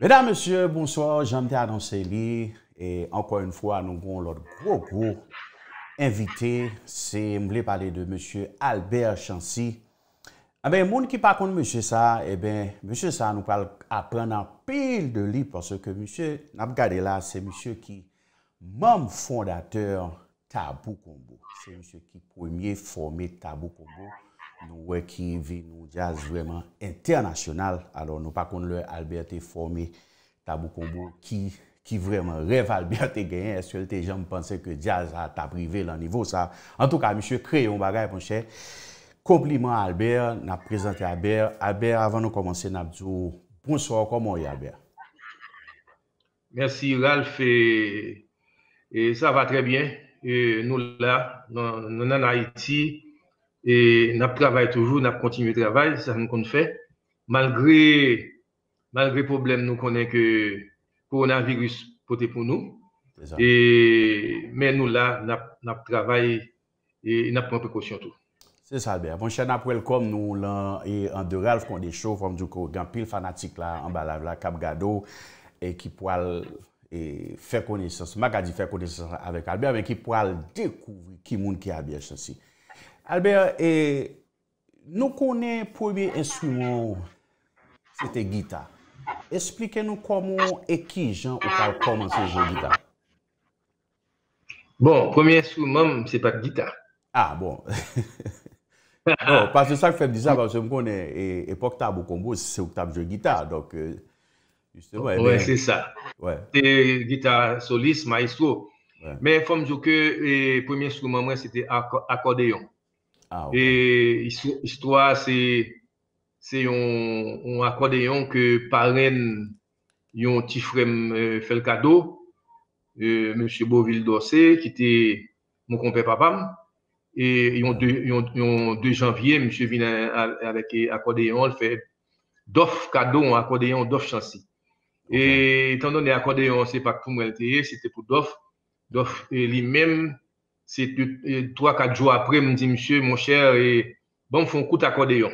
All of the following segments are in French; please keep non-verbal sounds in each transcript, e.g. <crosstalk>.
Mesdames, Messieurs, bonsoir. J'aime te annoncer li. Et encore une fois, nous avons l'autre gros gros invité. C'est, je voulais parler de Monsieur Albert Chancy. Ah eh bien, moun ki pa kont Monsieur Sa, eh bien, Monsieur Sa nou pal apren an pil de li parce que Monsieur, nap gade la, c'est Monsieur ki mom fondateur Tabou Kombo. C'est Monsieur ki premier formé Tabou Kombo. nou wè ki vi nou jazz vwèman internasyonal. Alors nou pa kon lè Albert te formè tabou konbon ki, ki vwèman rev Albert te genyen. Eswèl te jèm pense ke jazz a taprive lan nivou sa. En tout ka, monsye kre yon bagay ponche. Kompliment Albert, na prezante Albert. Albert, avan nou komanse nabdou, bonsoir, koman yon Albert? Mersi Ralph, e, e, sa va tre bien. E, nou la, nou nan Haiti, et nous travaillons toujours, nous continuons de travailler, c'est ce qu'on fait. Malgré malgré problème, e, e nous connaissons que le coronavirus poté pour nous. Et, mais nous, là, nous travaillons et nous prenons précaution tout. Se sa be, avon chen ap welkom nou lan e an de Ralph Kondesho fom djoukou gampil fanatik la an balav la kap gado e ki poal e fè konesans, magadi fè konesans avèk Albert, men ki poal dekouvri ki moun ki abye chansi. Albert, eh, nou konen pwemye instrument, sete gita. Esplike nou koman e ki jan ou kal koman se jen gita. Bon, pwemye instrument, se pa gita. Ah, bon. non, <laughs> parce sa k fèm di sa, parce m konen epok tab ou kombo, se ou tab jen gita. Donc, euh, justement. Eh ouais, c'est ça. Ouais. C'est guitare soliste, maestro. Ouais. Mais il faut me dire que le premier instrument, c'était accordéon. Ah, Et l'histoire, c'est c'est un, accordéon que parraine un petit frère euh, fait le cadeau, euh, M. Beauville Dossé, qui était mon compère papa. Et ils ont 2 janvier, M. vient avec accordéon, il fait d'offre cadeau, un accordéon d'offre chancy. Et étant donné l'accordéon, c'est pas pour moi c'était pour Doff. Doff lui-même, c'est trois, quatre jours après, me dit, monsieur, mon cher, et bon, font un coup d'accordéon.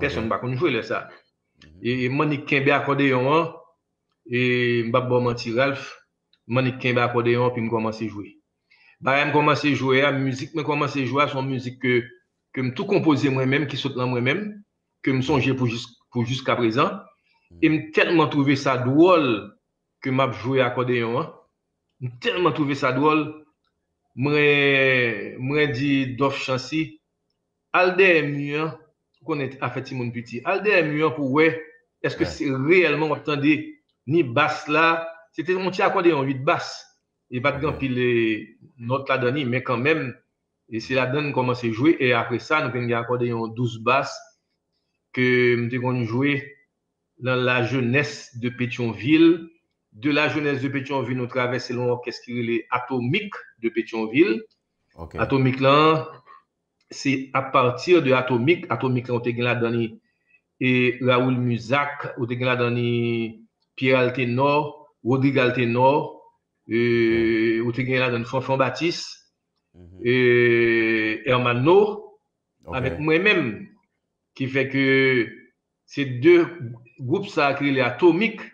Personne ne va jouer là, ça. Mhm. Et Monique Kembe accordéon, hein. et Mbabo Manti Ralph, Monique Kembe accordéon, puis me commence à jouer. Bah, me commence à jouer, la musique, me commence à jouer, son musique que, que me tout composé moi-même, qui saute dans moi-même, que me songeais pour jusqu'à présent. Et j'ai tellement trouvé ça drôle que m'a joué accordéon. Hein. Tellement trouvé ça drôle. Moi, dit Dof Chancy, Alde hein. qu'on est à fait mon petit. Alde est mieux pour ouais, est-ce que c'est réellement, attendez, ni basse là, c'était mon petit accordéon 8 basse. Il va de pile notes là-dedans, mais quand même, et c'est là-dedans qu'on commence à jouer. Et après ça, nous avons un accordéon 12 basses que nous avons joué dans la jeunesse de Pétionville. De la jeunesse de Pétionville, nous traversons l'orchestre atomique de Pétionville. Atomique là, c'est à partir de Atomique. Atomique là, on a là dans et Raoul Musac, on a là Pierre Altenor, Rodrigue Altenor, et on a là dans Fanfan Baptiste, mhm. et Hermano, avec moi-même, qui fait que c'est deux groupe ça créé atomique hmm.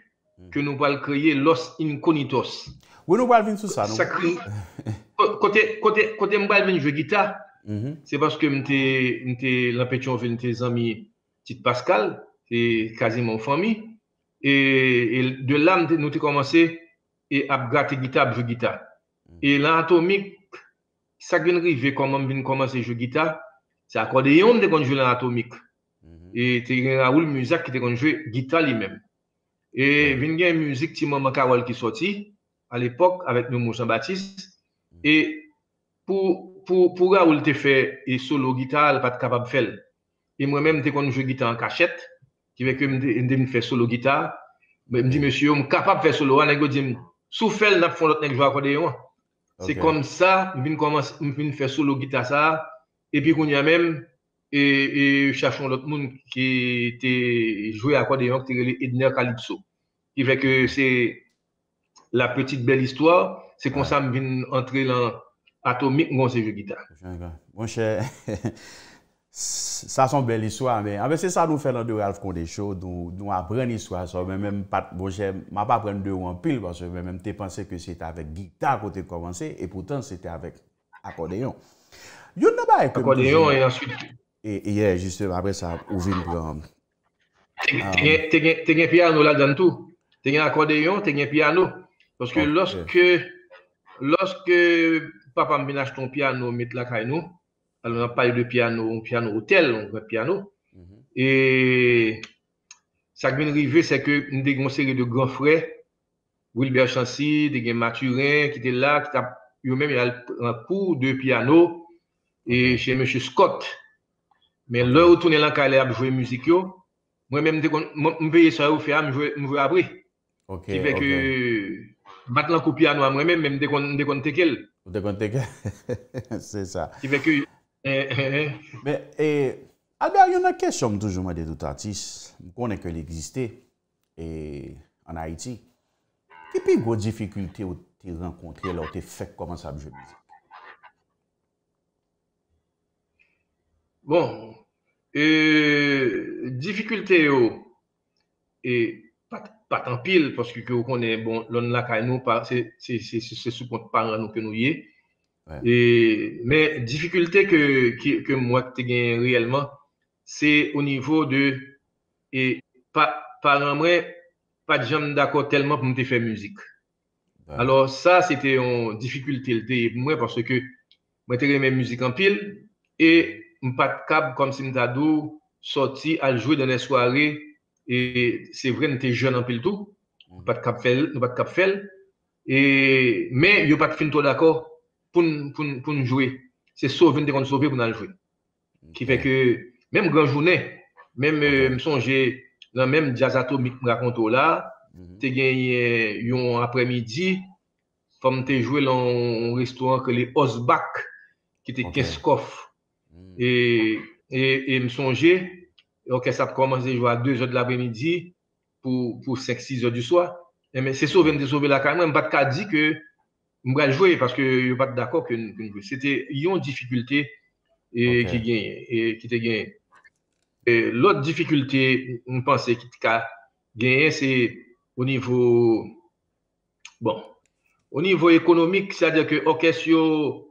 Que nous allons créer Los Incognitos. Oui, nous allons venir sur ça. côté, côté, côté, je vais jouer guitare, mm-hmm. c'est parce que j'étais l'empêchon de tes amis, petite Pascal, c'est quasiment famille. Et, et de là, nous avons commencé et à gratter guitare, à jouer guitare. Mm. Et l'atomique, ça vient arriver comment vient commencer à jouer guitare, c'est accordéon de quand je joue l'atomique. Et tu as Raoul Musac qui était joué guitare lui-même. Et il y a une musique qui Carole qui sorti à l'époque avec nous Jean-Baptiste. Et pour, pour, pour Raoul te fait et solo guitare, il pas capable de faire. Et moi-même, je suis joué guitare en cachette, qui veut que je faire solo guitare. Mais me dit, monsieur, je suis capable de faire solo. Je dit, sous fait, je fais l'autre jouer accordéon. C'est comme ça, je viens faire solo guitare ça. Et puis, il y a même, E, e chachon lot moun ki te jwe akwadeyon ki te rele Edner Calypso. Ki vek se la petite bel istwa, se kon sa m vin entre lan atomik mwen se jwe gita. Mwen chè, sa son bel istwa, men. Anbe se sa nou fè lan de Ralph Condé Show, nou apren istwa sa, men men pat, mwen chè, ma pa apren de ou an pil, men men te panse ke se te avèk gita kote komanse, e poutan se te avèk akwadeyon. Yon nan ba ek... Akwadeyon e answit... E ye, juste apre sa, ou vin pran. Te gen piano la dan tou. Te gen akordeyon, te gen piano. Paske loske, loske papa mbinaj ton piano met la kay nou, alon an paye de piano, an piano hotel, un piano, mm -hmm. e sa gwen rive se ke nou de gwen seri de gran fre, Wilbert Chancy, de gen Maturin, ki te la, ki ta yo men yon kou de piano, e che M. Scott, Men lè ou tounen lanka lè ap jwè müzik yo, mwen mèm te kon, mwen peye sa ou fè a, mwen jwè apre. Ok, Ki fè ok. ke bat lanko piano a mwen mèm, mèm te kon, kon tekel. Te kon tekel, se sa. Ki fè ke... Eh, eh, eh. Men, e, Albert, yon a kesyon m toujouman de tout artis, m konen ke l'eksiste, e, an Haiti, ki pi gwo difikultè ou te renkontre la ou te fèk koman sa ap jwè müzik? Bon, difikulte yo, e pat an pil, paske yo konen, bon, lon la kay nou, se sou kont par an nou ke nou ye, Et, mais difficulté que, que, que moi te gagne réellement, c'est au niveau de et pas par moi pas de gens d'accord tellement pour me faire musique. Alors ça c'était une difficulté pour moi parce que moi te mes musique en pile et pas de câble comme si m'tadou sorti à jouer dans les soirées et c'est vrai nous jeune en pile tout, mm. pas de cap pas de cap et mais yo pas de fin tout d'accord pour nous jouer. C'est sauver, de sauver pour nous jouer. Qui fait que, même grand journée, même, euh, me songer, dans même jazz atomique, me raconte là, mhm. tu gagné un après-midi, comme tu joué dans un restaurant que les Osbach, qui était Keskov. Mhm. Et, et, et me songer, ok, ça a commencé à jouer à 2 heures de l'après-midi pour, pour 5-6 heures du soir. Mais c'est sauver, de sauver la carrière, même pas de dit que je vais jouer parce que je pas d'accord que, que c'était une difficulté et qui gagne et qui te gagne. L'autre difficulté, je pense, qui a gagné, c'est au niveau bon, au niveau économique, c'est-à-dire que orchestre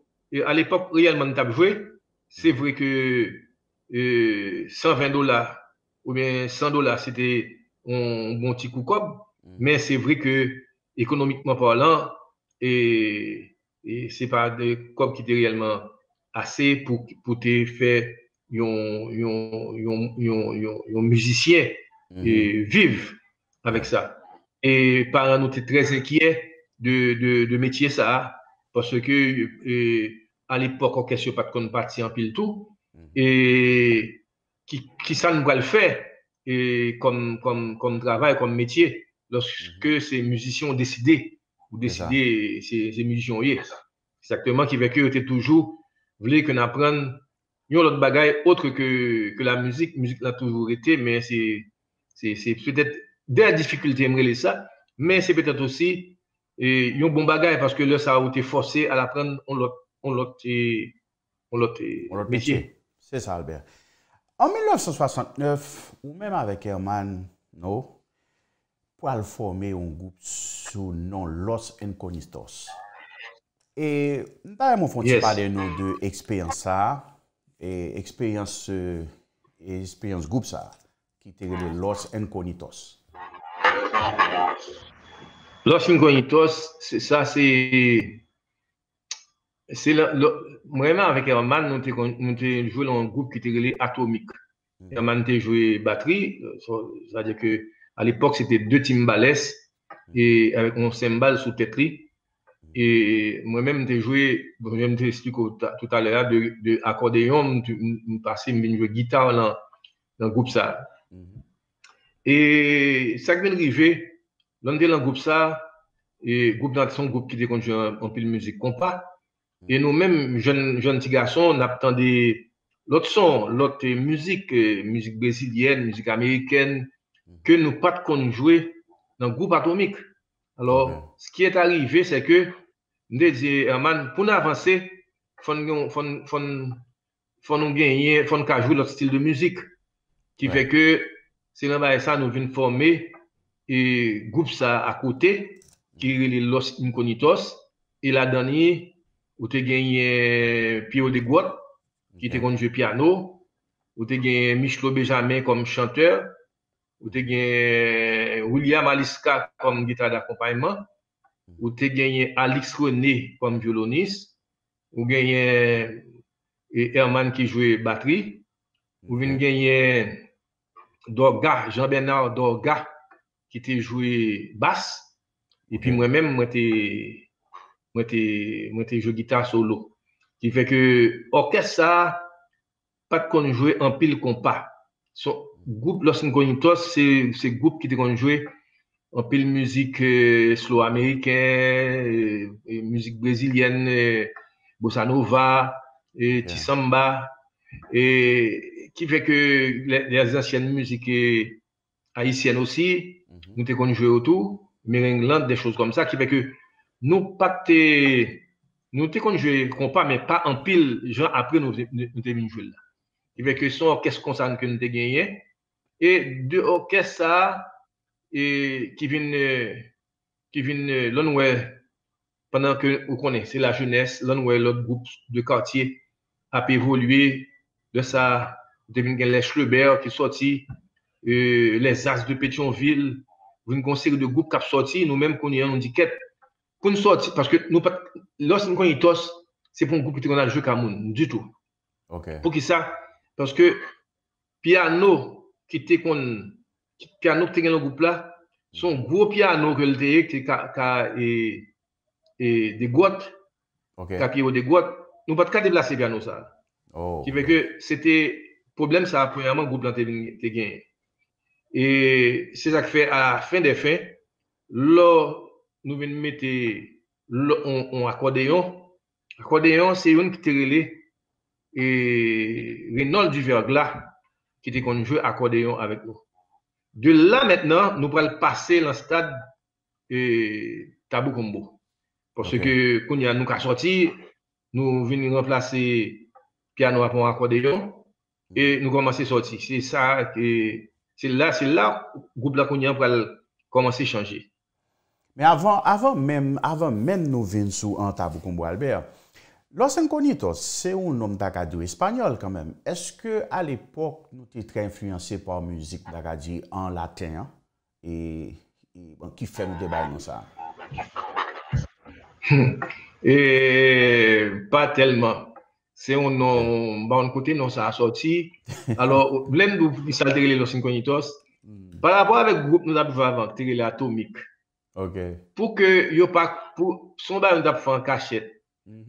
à l'époque réellement tu joué, c'est vrai que 120 euh, dollars ou bien 100 dollars c'était un bon petit coup comme, mm. mais c'est vrai que économiquement parlant, et, et c'est pas de comme qui était réellement assez pour, pour te faire un musicien mhm. et vivre avec ça. Et par nous très inquiets de, de, de, métier ça, parce que à l'époque, on question pas qu'on partit en pile tout, mhm. et qui, qui ça nous va le faire et comme, comme, comme travail, comme métier, lorsque mhm. ces musiciens ont décidé ou décider ces musiciens. Exactement, qui fait que était toujours voulu qu'on apprenne une autre bagaille autre que, que la musique. La musique l'a toujours été, mais c'est peut-être des difficultés, aimerait ça, mais c'est peut-être aussi et, un bon bagaille parce que là, ça a été forcé à l'apprendre on l'autre on l'autre métier. C'est ça, Albert. En 1969, ou même avec Herman, no, pou al forme yon goup sou non Los Enconistos. E mta yon moun fonti yes. pale nou de ekspeyans sa, e ekspeyans euh, goup sa, ki te gede Los Enconistos. Los Enconistos, se sa se... c'est vraiment avec Herman, nous avons joué dans un groupe qui était atomique. Mm. Herman a joué batterie, euh, c'est-à-dire que à l'époque, c'était deux timbales et avec un cymbale sous tetri. Et moi-même, j'ai joué, je vais expliqué tout à l'heure, de, de accordéon, je passé, je jouer guitare dans, dans le groupe ça. Et ça qui est arrivé, dans le groupe ça, et groupe d'action, groupe qui était en pile musique compas. Et nous-mêmes, jeunes, jeunes petits garçons, on attendait l'autre son, l'autre musique, musique brésilienne, musique américaine, que nous pas de jouer dans le groupe atomique. Alors, ce qui est arrivé, c'est que nous dit, pour nous avancer, il faut, nous gagner, faut nous jouer notre style de musique. Qui fait que, c'est là ça, nous venons former et groupe ça à côté, qui est Los Incognitos. Et la dernière, où tu gagné Pio de Guat, qui était okay. jouer piano, où tu gagné Michel Benjamin comme chanteur, où tu gagné William Aliska comme guitare d'accompagnement, où tu gagné Alex René comme violoniste, ou gagné Herman qui jouait batterie, ou okay. gagné Dorga, Jean-Bernard Dorga, qui était joué basse, et puis moi-même, moi, j'étais moi, j'étais joué guitare solo. Qui fait que, orchestre, ça, pas de qu'on jouer en pile compas. Son groupe Los Incognitos, c'est c'est groupe qui était joué en pile musique euh, slow américaine, euh, musique brésilienne, euh, bossa nova, et samba, et qui fait que les, anciennes musiques haïtiennes aussi, mm -hmm. nous avons joué autour, merengue des choses comme ça, qui fait que nous pas nous avons joué compas, mais pas en pile, après nous nous joué là. Qui fait que son orchestre concerne que nous avons gagné, et deux orchestres et qui viennent qui viennent l'on pendant que vous connaissez la jeunesse l'on l'autre groupe de quartier a évolué de ça devine les Schleber qui sorti euh, les As de Pétionville. Une conseil de groupe qui a sorti nous-mêmes qu'on y a handicap pour nous sortir parce que nous lorsque nous tous c'est pour un groupe qui a le jeu Cameroun du tout. OK. Pour qui ça? Parce que piano qui était qu'on piano qui était dans le groupe là son gros piano que le qui a des gouttes OK. qui a des gouttes nous pas de déplacer piano ça. Oh. Qui fait que c'était problème ça premièrement groupe là gagné. Et c'est ça qui fait à la fin des fins là nous venons mettre un accordéon accordéon c'est une qui était et Renaud du Verglas qui était qu'on joue accordéon avec nous de là maintenant, nous allons passer dans le stade euh, Tabou Combo. Parce que quand nous avons sorti, nous venons remplacer piano à accordéon et nous commençons à sortir. C'est ça c'est là, c'est là le groupe là qu'on va commencer à changer. Men avan, avan men, avan men nou vin sou an tabou kombo Albert, Los Enconitos, se ou nom d'Akadou espanyol kanmen, eske al epok nou te tre influense par müzik d'Akadou an latin, e, e bon, ki fè nou debay nou sa? E, pa telman. Se ou nou, ba an kote nou sa asoti, alo, blèm nou sal terele Los Enconitos, par rapport avèk group nou da pouva avan, terele Atomik, OK. Pour que, yo pas, pour, son nous avons fait en cachette.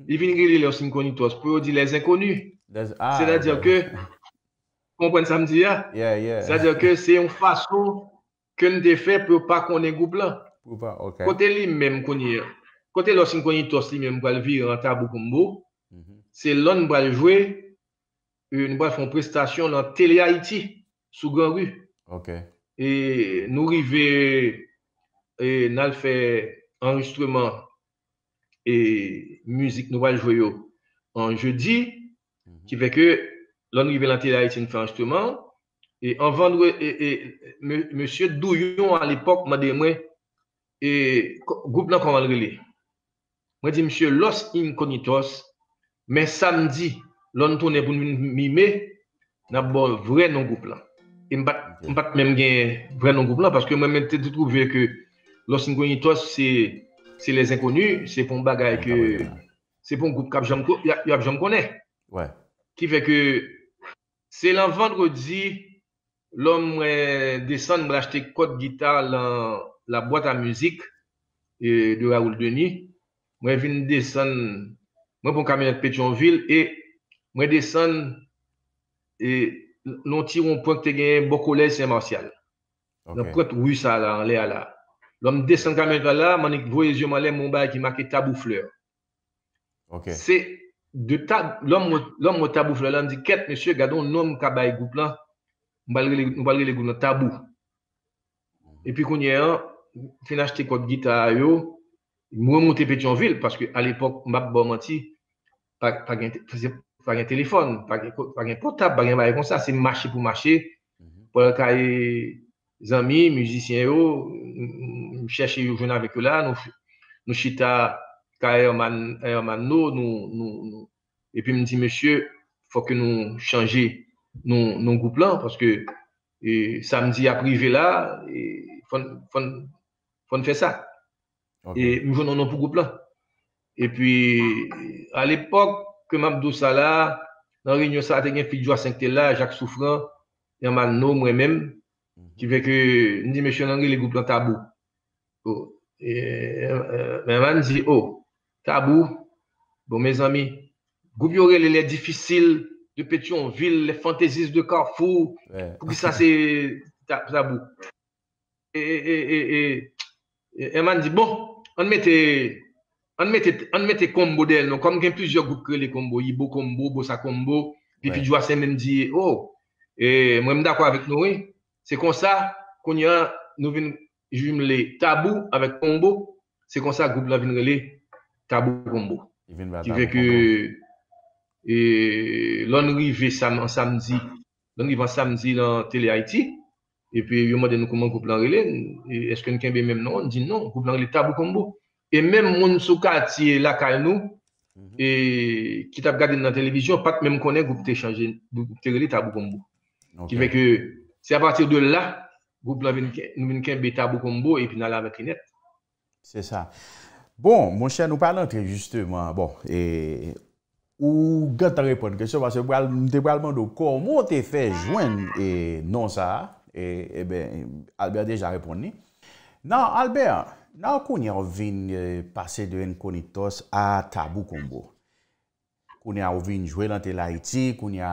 Il vient griller les incognitos pour dire les inconnus. Ah, C'est-à-dire que, <laughs> vous comprenez ça me dit, yeah, yeah. C'est-à-dire que c'est une façon que nous fait pour pas qu'on ait groupe là. Okay. Côté lui-même, côté los incognitos lui-même, pour le vivre en tabou combo, mm-hmm. c'est là nous allons jouer, nous allons faire une prestation dans Télé Haïti, sous Grand Rue. OK. Et nous arrivons, et nous faire enregistrement et musique nous allons jouer en jeudi, mhm. qui fait que l'on arrive à la Haïti fait un instrument. Et en vendredi, et, monsieur Douillon à l'époque m'a dit, moi, et groupe là, comment le? Moi, dit, monsieur Los Incognitos, mais samedi, l'on tourne pour nous mimer, n'a bon vrai non groupe là. Et pas même gagner vrai non groupe là, parce que moi, je trouvé que Los Incognitos, c'est c'est les inconnus, c'est pour un bagage que. C'est pour un groupe que je connais. Ouais. Qui fait que c'est le vendredi, l'homme descend pour acheter code guitare dans la boîte à musique de Raoul Denis. Moi, je viens descendre, moi, pour camionnette Pétionville, et moi, descendre, et nous tirons un point que tu gagné beaucoup Saint-Martial. Okay. Donc, rue ça, là, en l'air là. L'homme descend quand même là, manik voyez yeux malais mon bail qui marqué tabou fleur. OK. C'est de tab l'homme l'homme tabou fleur là dit quête monsieur gardons nom ka bail groupe là, nous va les groupe tabou. Et puis qu'on y a fin acheter code guitare yo, me remonter Pétionville parce que à l'époque m'a bon menti pas pas un téléphone, par un portable, par un comme ça, c'est marcher pour marcher. Mhm. Pour les amis, musiciens, nous cherchons jouer avec eux là, nous, nous chita Herman nous, nous, et puis me dit, monsieur, faut que nous changions nos, nos groupes là, parce que et samedi à privé là, il faut, faut, faut faire ça. Et nous venons pour groupe là. Et puis, à l'époque, que Mabdou dans la 5 là, Jacques Souffrant, Yamano, moi-même, qui fait que, nous dit, monsieur Nangri, les groupes là tabou. Oh. Et, euh, euh dit, oh, tabou, bon, mes amis, groupe y les difficiles de Pétionville, les fantaisistes de Carrefour, pour que ça c'est tabou? Et, et, dit, bon, on mettait on mettait, on mettait combo d'elle, non? Comme il y a plusieurs groupes que les combos, Ibo combo, Bossa combo, et puis Joa même dit, oh, et moi, je suis d'accord avec nous, oui. C'est comme ça qu'on y a, nous jumeler tabou avec combo. C'est comme ça que le groupe vient les tabou combo. Qui fait que, et l'on arrive sam, samedi, l'on arrive samedi dans Télé Haïti, et puis, il m'a demandé comment le groupe là relais, est-ce que nous avons même non? On dit non, le groupe là tabou combo. Et même mon sous quartier là nous mhm. et qui t'a regardé dans la télévision pas même connaît groupe t'ai changé groupe relé tabou combo qui fait que c'est à partir de là groupe la vin ken beta bou kombo epi nan la vek inet. Se sa. Bon, moun chè nou palan tre justeman, bon, e, ou gata repon kèsyon, parce mte pralman do kon, moun te fè jwen e, non sa, e, e eh ben, Albert deja repon ni. Nan, Albert, nan konye ou vin euh, pase de Enkonitos a tabou kombo? Konye ou vin jwen lante la iti, konye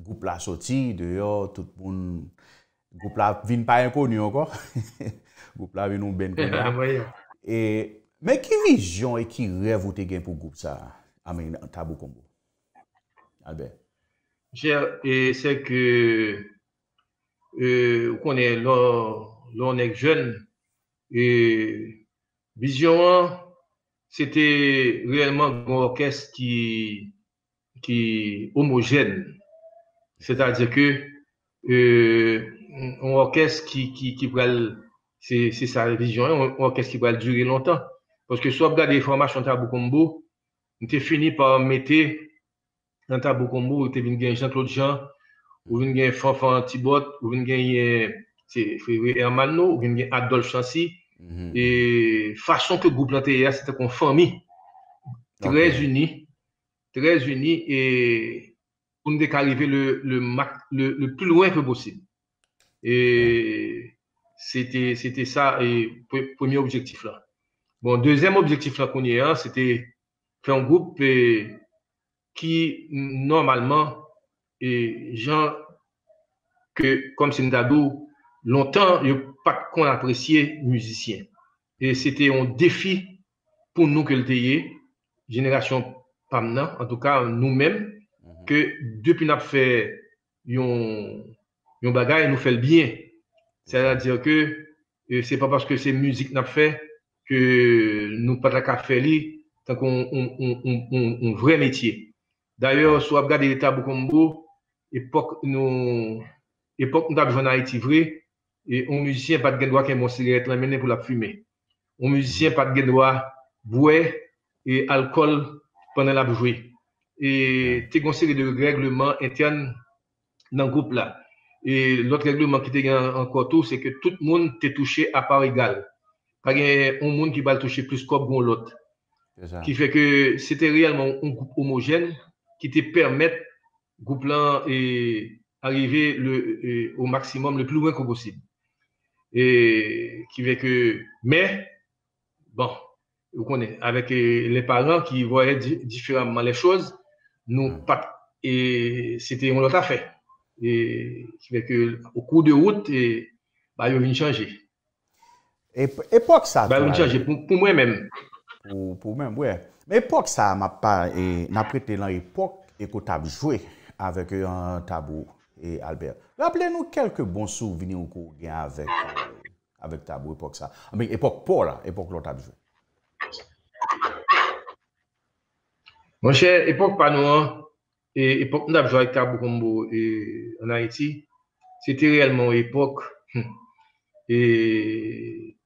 goup la soti, deyo, tout moun... Bon, Goup la vin pa yon koni ankon. <laughs> goup la vin nou ben koni. <laughs> Ah, e, men ki vizyon e ki rev ou te gen pou goup sa amen tabou kombo? Albert. Cher, e, se ke e, ou konen lò nèk jen, e, vizyon an, se te reyelman goun orkes ki homogène. Se ta dize ke e un orchestre qui, qui, qui c'est, c'est sa vision, un orchestre qui va durer longtemps. Parce que soit regarder les formations Tabou Combo, on fini par mettre dans Tabou Combo, on venu Jean-Claude Jean, ou venu gagner Fanfan Thibot, ou venu gagner Hermano, ou venu gagner Adolphe Chancy, Mhm. Et façon que le groupe là c'était qu'on famille très unie, très unie et pour nous arriver le, le, le, plus loin que possible. Et c'était, c'était ça, et premier objectif là. Bon, deuxième objectif là qu'on y a, c'était faire un groupe qui, normalement, et gens que, comme c'est longtemps, pas qu'on appréciait musicien. Et c'était un défi pour nous que le génération PAMNA, en tout cas nous-mêmes, mhm. que depuis nous fait un bagage, nous fait le bien. C'est-à-dire que euh, c'est pas parce que c'est musique n'a fait que nous pas la faire tant qu'on un vrai métier. D'ailleurs, soit regarder les tabous combo, époque nous époque nous avons en Haïti vrai, et un musicien pas de droit mon cigarette là pour la fumer. Un musicien pas de droit boire et alcool pendant la jouer. Et as une série de règlements internes dans le groupe là. Et l'autre règlement qui était encore tout, c'est que tout le monde est touché à part égale. Pas un monde qui va le toucher plus comme l'autre. Qui fait que c'était réellement un groupe homogène qui te permet, groupe là, et arriver le, au maximum, le plus loin que possible et qui veut que, mais, bon, vous connaissez, avec les parents qui voyaient différemment les choses, nous, mm. pas, et c'était une autre affaire. ki veke ou kou de wout, ba yo vin chanje. Epok sa? Ba yo vin chanje pou mwen men. Pou mwen, wè. Epok sa, na prete lan epok, ekou tab jwe avèk yon tabou, e Albert. Rappele nou kelke bon souveni ou kou gen avèk tabou epok sa. Amè, epok pou la, epok lò tab jwe. Mwen chè, epok panou an, et époque nous joué avec Tabou Combo en Haïti, c'était réellement époque. <laughs> Et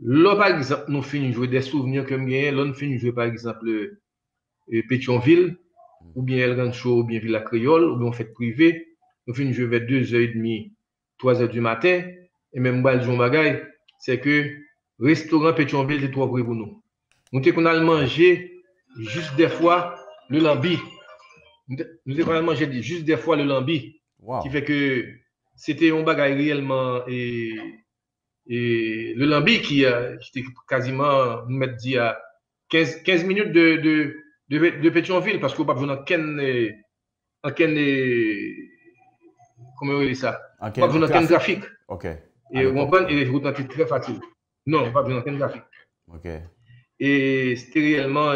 là par exemple nous finissons jouer des souvenirs comme bien là nous finissons jouer par exemple Pétionville ou bien El Rancho ou bien Villa Créole ou bien fête privée. Nous finissons jouer vers 2h30 3h du matin. Et même le John Bagay c'est que restaurant Pétionville c'est trop pour nous. Nous avons mangé juste des fois le lambi nous avons mangé juste des fois le lambi qui fait que c'était un bagage réellement et, et le lambi qui, qui était quasiment, nous mettre dit à 15, 15 minutes de, de, de, de Pétionville parce qu'on pas besoin aucun, comment on dit ça? Pas besoin d'aucun graphique. OK. Et on prend et route très facile. Non, pas besoin d'aucun graphique. OK. Et c'était réellement,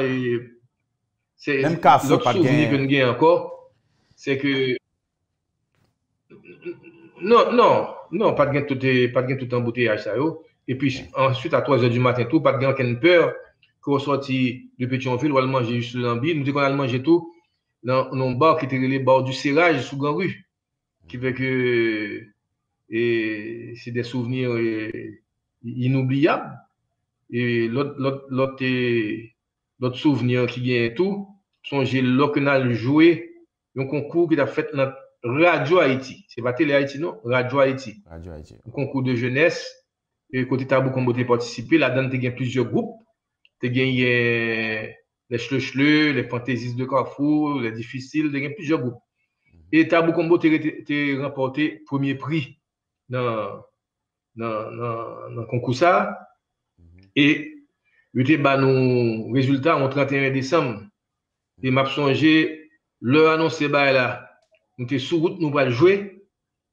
Se lòk souveni gen gen anko, se ke... Non, non, non, pat gen tout an bouteillage sa yo. E pi, answit a 3 ou du matin tou, pat gen anken peur ki ou soti de Petionville ou al manje juste l'ambi. Nou di kon al manje tou nan bar ki te rele bar du seraj sou gran ru. Ki ve ke... Et c'est des souvenirs inoubliables. Et l'autre souvenir qui vient tout, sont j'ai l'occasion joué un concours qui a fait notre Radio Haïti. C'est pas Télé Haïti, non? Radio Haïti. Radio Haïti. Un concours de jeunesse. Et côté Tabou Combo, tu participé. Là-dedans, tu as plusieurs groupes. Tu as gagné les Chleux, les Fantaisistes de Carrefour, les Difficiles, tu as gagné plusieurs groupes. Mhm. Et Tabou Combo, tu as remporté premier prix dans, le concours ça. Et tu as nos résultats en 31 décembre. Et m'a songé, leur annoncer là nous sommes sur route, nous allons jouer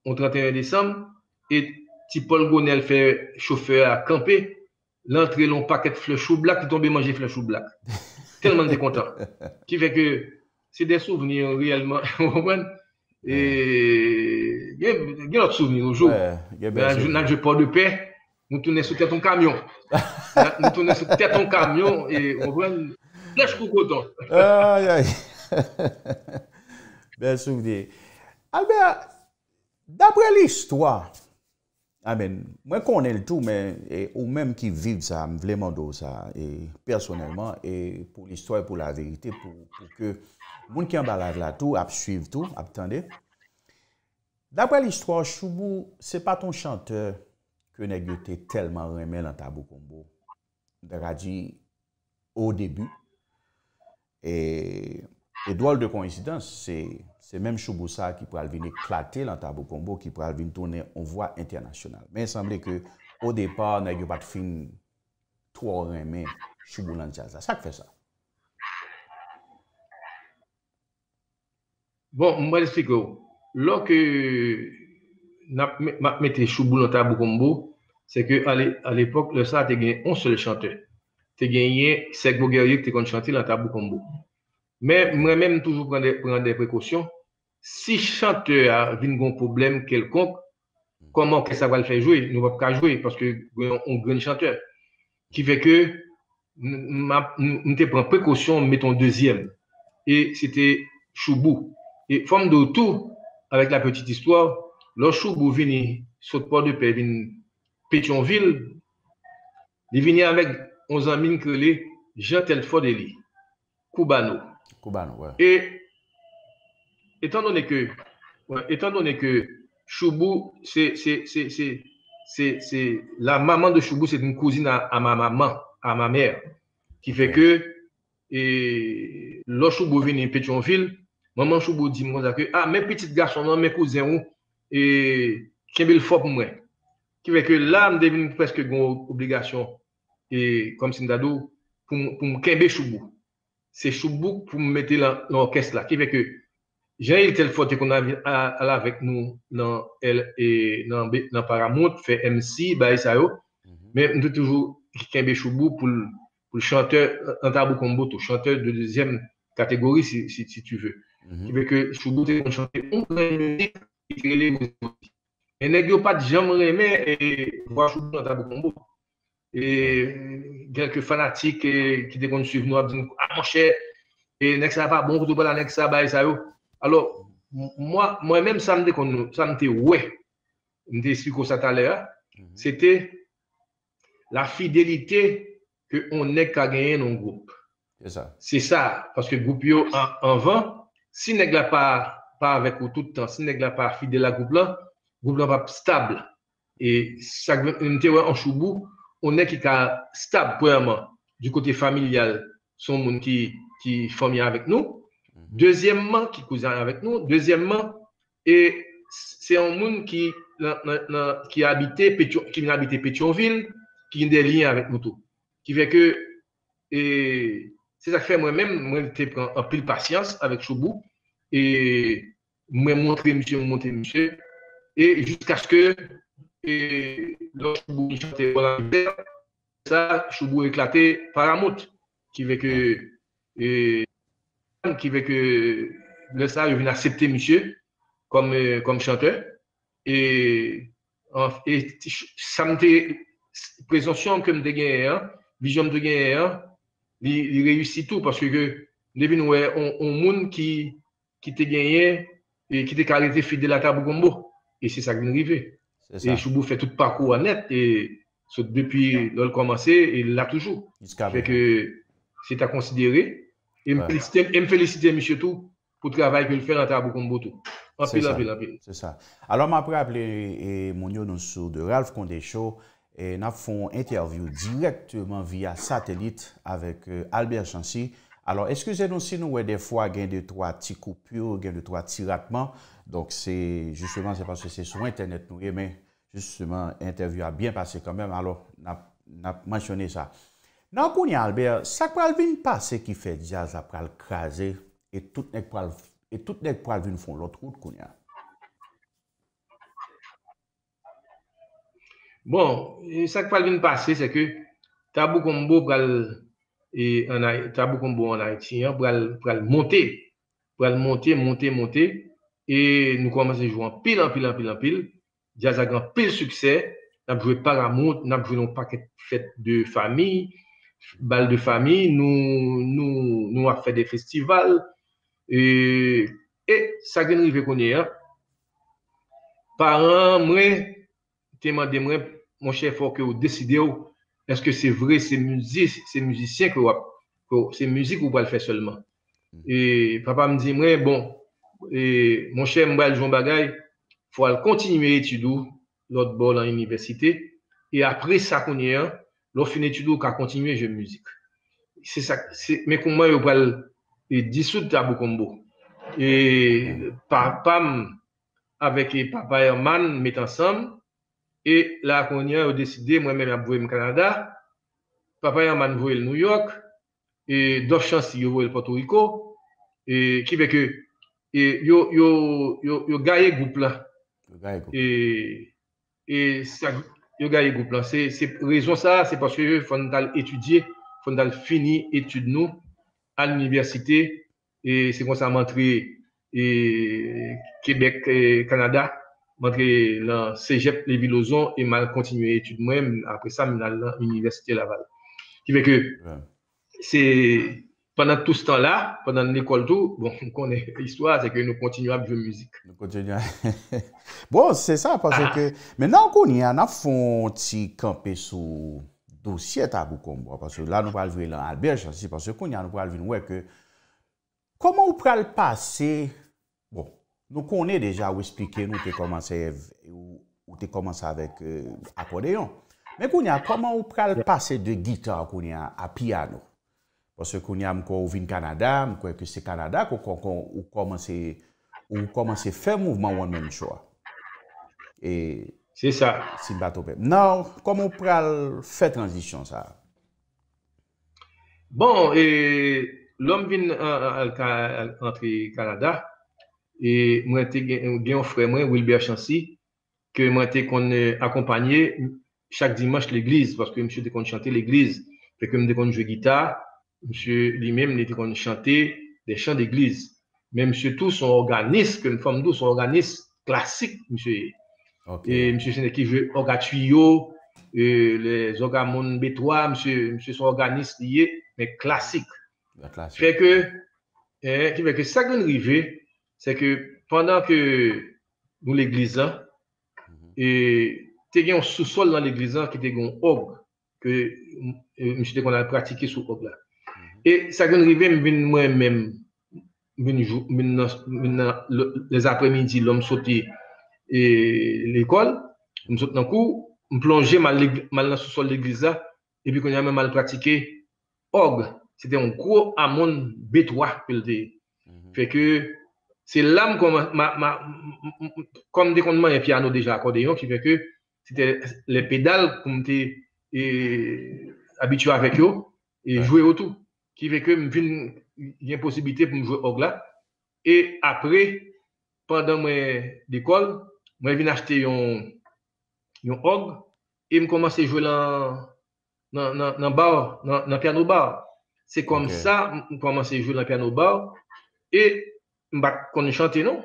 au 31 décembre. Et si Paul Gonel fait chauffeur à camper, l'entrée l'on paquet de fleurs chou black, il tombe manger fleurs chou black. <laughs> Tellement de content. Qui fait que c'est des souvenirs réellement. <laughs> Et il y a d'autres souvenirs au jour. Dans le port de paix, nous tournons sous tête en camion. <laughs> nous tournons sous tête en camion et on prend flèche pour coton. aïe, aïe. <laughs> Bel souvenir. Albert, d'après l'histoire, ah amen, moi connais le tout, mais et, ou même qui vivent ça, vraiment de ça, et personnellement, et pour l'histoire et pour la vérité, pour, pour que les gens qui en balade là tout, à suivre tout, à D'après l'histoire, Choubou, c'est pas ton chanteur ke neg yo te telman reme lan tabou kombo. Dra di, ou debu, e, e doal de konsidans, se, se menm choubousa ki pral vin eklate lan tabou kombo, ki pral vin tourne on voa internasyonal. Men semble ke, ou depar, neg yo pat fin tro reme choubou lan jazz. Sak fe sa? Bon, mwen espliko, lò ke nap mette choubou lan tabou kombo, c'est qu'à l'époque, le ça, tu gagné un seul chanteur. Tu gagné Segbo Guerrier qui tu chanté dans Tabou Combo. Mais moi-même, toujours prendre des, précautions. Si chanteur a un problème quelconque, comment que ça va le faire jouer? Nous ne pas jouer parce que un grand chanteur. Qui fait que nous prenons précaution, mettons deuxième. Et c'était Choubou. Et forme de tout, avec la petite histoire, lorsque Choubou vient sur le port de paix, Pétionville, il vient avec 11 amis que les Jean Telford et Cubano. Et étant donné que, étant donné que Choubou, c'est la maman de Choubou, c'est une cousine à, ma maman, à ma mère, qui fait que et lorsque Choubou vient à Pétionville, maman Choubou dit moi que ah mes petits garçons, mes cousins et qui le fort pour moi. Qui fait que là, je devine presque une obligation et comme Sindado pour pour me Choubou c'est Choubou pour me mettre l'orchestre là. Qui fait que j'ai eu tel faute qu'on a là avec nous dans, elle, et Paramount, fait MC, bah, ça yo. Mhm. Mais toujours Kembe Choubou pour, le chanteur, un tabou combo, tout chanteur de deuxième catégorie, si, si, si tu veux. Mm Qui fait que Choubou, c'est chanteur, on musique, les Mais n'est pas de jamais aimé et voir Choubou dans tabou combo. Et quelques fanatiques qui étaient suivre nous, dit Ah, mon cher, et n'est-ce pas? Bon, pour pas la n'est-ce pas, ça, Alors, moi, moi-même, ça me qu'on, ça me dit ouais, me expliqué ça tout à l'heure, mhm. c'était la fidélité que on est qu'à gagner dans le groupe. C'est ça. C'est ça, parce que le groupe en, en vent, si n'est pas, pas avec vous tout le temps, si n'est pas fidèle à groupe là, groupe là pas stable. Et ça, en choubou, on est qui est stable, premièrement, du côté familial, son monde qui, qui famille avec nous. Mhm. Deuxièmement, qui cousin avec nous. Deuxièmement, et c'est un monde qui, qui a habité, qui Pétionville, qui a des liens avec nous tout. Qui fait que, et c'est ça que fait moi-même, moi, je prends un peu de patience avec Choubou, et moi, montrer monsieur, montrer monsieur, et jusqu'à ce que, et, Choubou chantait ça, Choubou éclaté par amout, qui fait que, qui fait que, le ça, il vient accepter monsieur comme, comme chanteur, et, et ça me présomption que je gagné, hein, vision de gagné, hein, il, réussit tout parce que depuis nous, on, on monde qui, qui t'a gagné et qui t'a arrêté fidèle à Tabou Gombo. E se sa gwen rive. E Choubou fè tout parkou anèt. E so depi lòl komanse, il l'a toujou. Fè ke se ta konsidere. E m felisite M. Tou pou travay ke l fè nan tabou kombo tou. Anpil, anpil, anpil. Se sa. Alò m apre aple moun yo nou sou de Ralph Kondesho e nap fon interview direktman via satelit avèk e, Albert Chancy Alors, eskuse nou si nou wè defwa gen de 3 ti koupyo, gen de 3 ti ratman. Donk se, justyman, se paske se sou internet nou e, men, justyman, interview a bien pase kanmen. Alors, nap manchone sa. Nan kouni Albert, sa pral vin pase ki fe jazz la pral kraze e tout nek pral, pral vin fon lot kout kouni Albert. Bon, sa ki pral vin pase se ke tabou kombo pral et Tabou Combo en Haïti, hein, pour monter, pour monter, monter, monter, et nous commençons à jouer en pile, en pile, en pile, en pile. Jazz a grand pile succès. Nous avons joué Paramount, nous avons joué un paquet de fêtes de famille, balles de famille, nous, nous, nous avons fait des festivals. Et, et ça qui arrivé qu'on est, hein. Parents, moi, demandé moi mon chef, faut que vous décidez est-ce que c'est vrai, c'est musique, c'est musicien que c'est musique ou pas le faire seulement. Mm. Et papa me dit, moi, bon, et mon cher, moi, Jean Bagay, faut continuer l'étude l'autre bord dans l'université. Et après ça, qu'on est, l'autre fin d'étude, qu'à continuer jouer musique. C'est ça, c'est, mais comment il va le dissoudre Tabou Combo? Et papa, avec papa Herman, met ensemble, et là, qu'on y a décidé, moi-même, à bouger au Canada. Papa a voué le New York. Et d'autres chances, il a le Porto Rico. Et qui fait que, et yo, yo, yo, groupe là. Et, et ça, yo gagné groupe là. C'est, c'est raison ça, c'est parce que faut étudier, faut finir études nous à l'université. Et c'est comme ça, m'entrer et Québec et Canada Mwen te nan Cégep Lévi-Lozon e mal kontinuye etude mwen apre sa mwen al nan Université Laval. Ki ve ke ouais. se... Pendan tout se tan la, pendan l'ekol tou, bon, konen l'histoire, se ke nou kontinu ap jwe mouzik. Nou kontinu ap. <laughs> Bon, se sa, parce ke, men nan koni an ap fon ti kampe sou dosye tabou kombo, parce la nou pral vwe lan Albert Chansi, parce koni an nou pral vwe nou weke, koman ou pral pase Nou konè deja ou esplike nou te komanse, ou te komanse avèk euh, akodeyon. Men koun ya, koman ou pral pase de gitar koun ya a piano? Pwase koun ya mkwa ou vin Kanada, mkwa ke se Kanada, ou komanse fè mouvman one man show. E, se sa. Si bato pe. Nan, koman ou pral fè transisyon sa? Bon, e, lom vin an, an, an, an tri Kanada, et moi, j'ai un frère, moi, Wilbert Chancy, que moi, j'ai accompagné chaque dimanche l'église, parce que monsieur était chanter l'église. Fait que je jouer guitare, monsieur lui-même était chanter des chants d'église. Mais monsieur tout son organisme, que nous sommes tous son organisme classique, monsieur. Et monsieur c'est qui joue orga tuyau, les organes B3, monsieur, monsieur son organisme lié, mais classique. Fait que, eh, fait que ça arrivé, c'est que pendant que nous l'église, mhm. et tu as un sous-sol dans l'église qui était un og que je qu'on a pratiqué sous og là. Mhm. Et ça vient arriver moi-même, les après-midi, l'homme sauté et l'école, je saute dans le coup, je plongeais mal dans le sous-sol de l'église et puis qu'on a même mal pratiqué og. C'était un gros amont bétois, mhm. Fait que c'est là comme, ma, ma, comme dès qu'on un piano déjà accordéon, qui fait que c'était les pédales qu'on était habitué avec eux et jouer autour. Qui fait que il y a une possibilité pour me jouer au là. Et après, pendant mes l'école, moi, je viens acheter un, un orgue et je commence à jouer dans, dans, dans, dans, bar, dans, dans piano bar. C'est comme ça, je commence à jouer dans le piano bar. Et Mbak qu'on chante, non?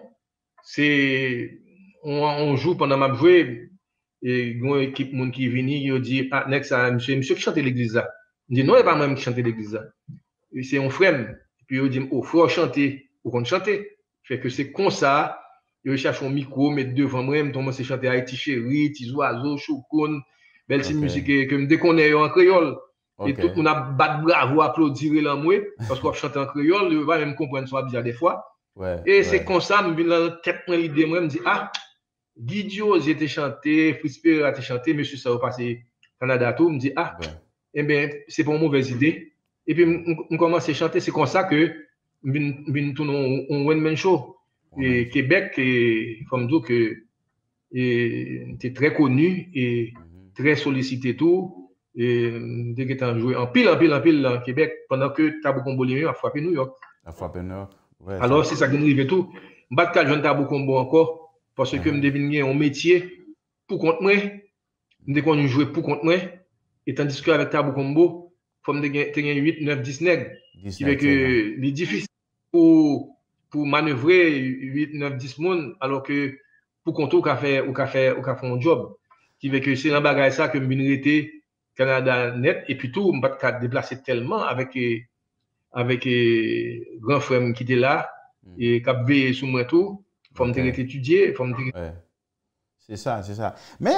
C'est, on, joue pendant ma joué, et une équipe moun qui vient, il dit, ah, next, ah, monsieur, monsieur qui chante l'église là. Je dis, non, il pas même qui chante l'église là. C'est un frère. Et puis, il dit, oh, faut chanter, ou qu'on chante. Fait que c'est comme ça, il cherche un micro, mettre devant moi, je commence à chanter Haïti chéri, petits oiseaux, choukoun, belle okay. musique que me déconne en créole. Et tout le monde a battu bravo, applaudir là, moi, parce qu'on chante en créole, il va même comprendre ça bien des fois et c'est comme ça, je me tête l'idée, je me dis, ah, Guidio, j'ai été chanté, Frisper a été chanté, monsieur, ça va passer Canada, tout. Je me dis, ah, eh bien, c'est pas une mauvaise idée. Et puis, on commence à chanter, c'est comme ça que je tourne un one-man show. Et Québec, et, comme dire que, était très connu et mhm. très sollicité tout. Et dès que tu joué en pile, en pile, en pile, en Québec, pendant que Tabou Combolé a frappé New York. A frappé New York. Alors, c'est ça qui nous arrive tout. Je ne vais pas tabou combo encore parce que je devine un métier pour contre moi. Je qu'on jouer pour contre moi. Et tandis qu'avec tabou combo, il faut que 8, 9, 10 nègres. Ce qui que c'est difficile pour, pour manœuvrer 8, 9, 10 personnes alors que pour compter, on fait, fait un job. Qui veut que c'est un bagage ça que je vais Canada net et puis tout, je vais pas déplacer tellement avec avèk e, gran frèm ki te la, hmm. e kap ve sou mwen tou, fòm te rete etudye, fòm te rete... Se sa, se sa. Me,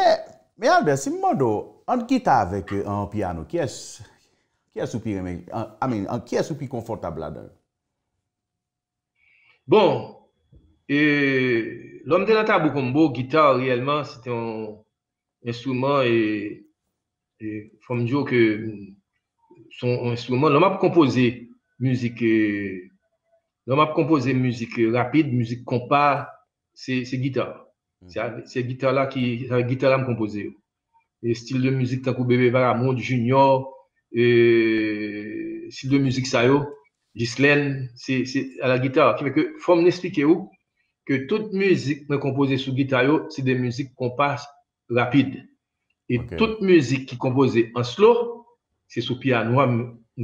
me Albert, si mwen do, an ki ta avèk e, an piano, ki es, ki es ou pi remè, amin, an ki es ou pi konfortab la dan? Bon, e, lòm de la tabou kombo, gitar, reyelman, se te an instrument e, e fòm diyo ke son instrument, lòm ap kompoze, musique, euh, m'a composé musique rapide, musique compas, c'est guitare. Mm. C'est guitare-là qui, c'est guitare-là me composé. Et style de musique, tant que Bébé Varamond, Junior, et style de musique ça yo, Ghislaine, c'est à la guitare. Qui fait que, faut m'expliquer où, que toute musique composée sous guitare c'est des musiques compas rapides. Et toute musique qui est composée en slow, c'est sous piano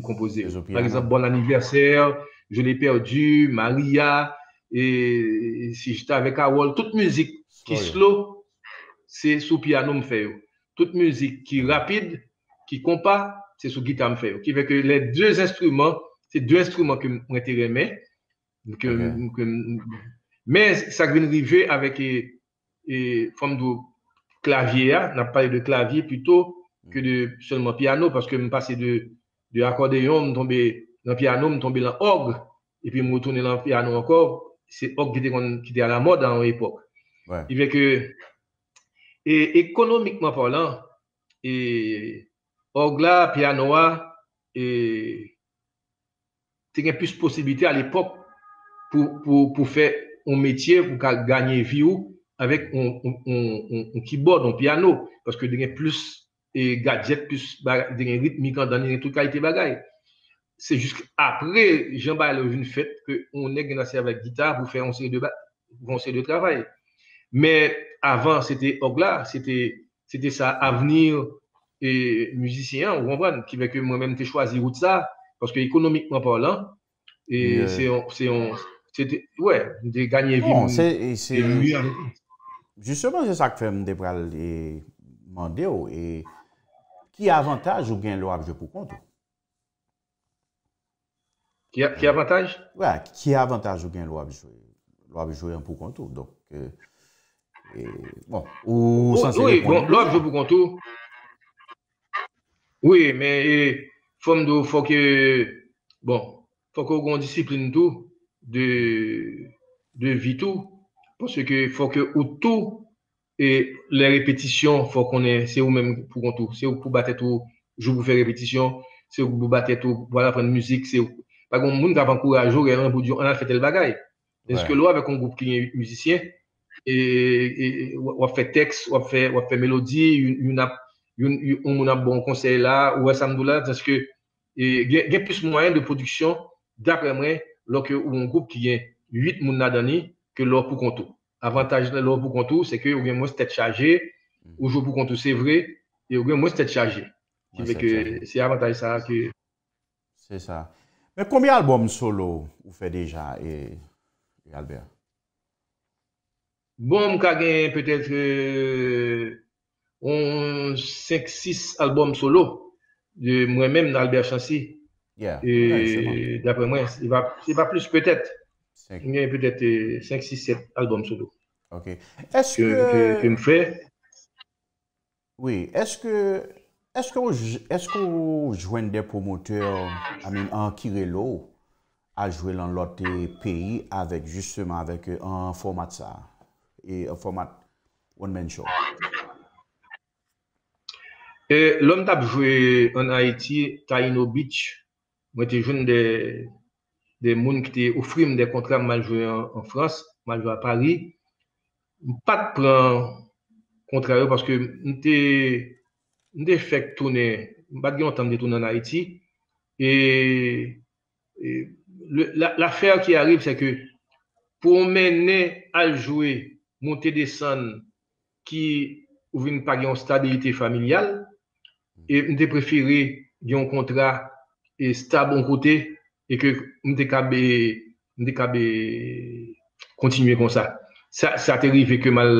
composer. Par exemple, Bon anniversaire, Je l'ai perdu, Maria, et si j'étais avec Awol, toute musique qui slow, c'est sous piano me fait. Toute musique qui rapide, qui compas, c'est sous guitare me fait. Qui fait que les deux instruments, c'est deux instruments que m'intéressent, que, mais ça vient arriver avec et, et forme de clavier, on a parlé de clavier plutôt que de seulement piano parce que me passer de de accordéon, je tombé dans le piano, je tombé dans l'orgue, et puis je retourné dans le piano encore. C'est l'orgue qui était, à la mode à l'époque. Ouais. Il fait que, et économiquement parlant, et orgue là, piano et tu as plus de possibilités à l'époque pour, pour, pour, faire un métier, pour gagner vie avec un, un, un, keyboard, un piano, parce que tu as plus e gadget plus denen ritmik an dan denen tout kalite bagay. Se jist apre, jen ba alo joun fèt ke on ek gen asè avèk gitar pou fè ansè de travay. Mè avan, se te ogla, se te sa avenir e müzisyen, ou anvan, ki veke mwen mèm te chwazi ou tsa, paske ekonomikman parlant, e se on, se on, se te, wè, de ganyen vi. Bon, se, se, justement, se sa k fèm de pral e mande ou, e, ki avantaj ou gen lwa apje pou kontou? Ki, ki avantaj? Ouè, ouais, ki avantaj ou gen lwa apje pou kontou. Donc, euh, et, bon, ou oh, sanse... Oui, bon, lwa apje pou kontou. Oui, men fòm do fò ke... Bon, fò kò kon disipline tou de, de vitou. Pòsè ke fò ke ou tou e le repetisyon fò konen, se ou men pou kontou, se ou pou batè tou, jou pou fè repetisyon, se ou pou batè tou, wala pren müzik, se ou, bagon moun kapan kourajou, an an fè tel bagay. Eske lò avè kon goup klinye müzisyen, wap fè teks, wap fè melodi, yon moun ap bon konsey la, wè samdou la, eske gen plus mwayen de dapre mwen, lò ke ou moun goup klinye 8 moun nadani, ke lò pou avantaj nan lò pou kontou, se ke ou gen mwos stèt chaje, ou jou pou kontou se vre, e ou gen mwos stèt chaje. Se avantaj sa ke... Se sa. Men koumi albom solo ou fe deja, e, e Albert? Bon, mka gen petèt euh, 5-6 albom solo de mwen men nan Albert Chancy. Yeah. E, D'apre mwen, se va plus petèt. Il y a peut-être 5, 6, 7 albums solo. Ok. Est-ce que, que... que, me fait. Oui. Est-ce que. Est-ce qu'on est joint des promoteurs I mean, en Kirello à jouer dans l'autre pays avec justement avec euh, un format ça et un format one-man show? Euh, l'homme t'a joué en Haïti, Taino Beach. Moi, j'ai joué des moun ki te oufrim de kontra mal jwen an Frans, mal jwen a Paris. M pat pran kontra yo paske m te... m de fèk toune, m bat gen an tam de toune an Haiti, e l'afèr ki arrive, se ke pou mène aljouè, montè desan, ki ouvi n pa gen stabilite familial, e m de preferi gen kontra, e sta bon kote, e ke m de kabe, m de kabe, kontinuè kon sa. Sa te rive ke mal,